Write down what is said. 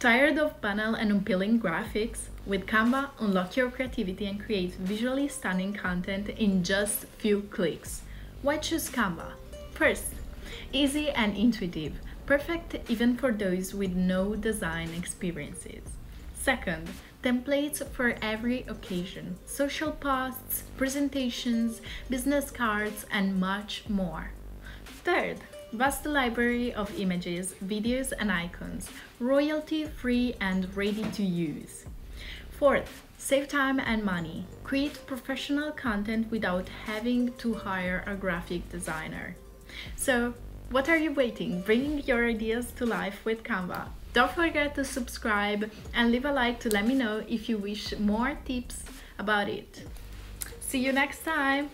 Tired of banal and unappealing graphics? With Canva, unlock your creativity and create visually stunning content in just few clicks. Why choose Canva? First, easy and intuitive, perfect even for those with no design experiences. Second, templates for every occasion, social posts, presentations, business cards, and much more. Third, vast library of images, videos, and icons, royalty free and ready to use. Fourth, save time and money. Create professional content without having to hire a graphic designer. So, what are you waiting? Bringing your ideas to life with Canva. Don't forget to subscribe and leave a like to let me know if you wish more tips about it. See you next time!